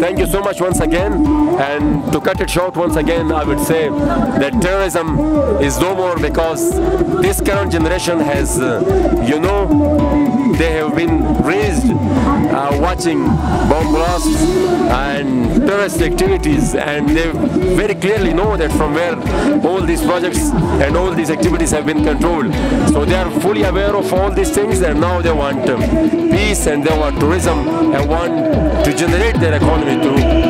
thank you so much once again. And to cut it short once again, I would say that terrorism is no more because this current generation has, uh, you know, they have been raised uh, watching bomb blasts and terrorist activities and they very clearly know that from where all these projects and all these activities have been controlled. So they are fully aware of all these things and now they want um, peace and they want tourism and want to generate their economy you.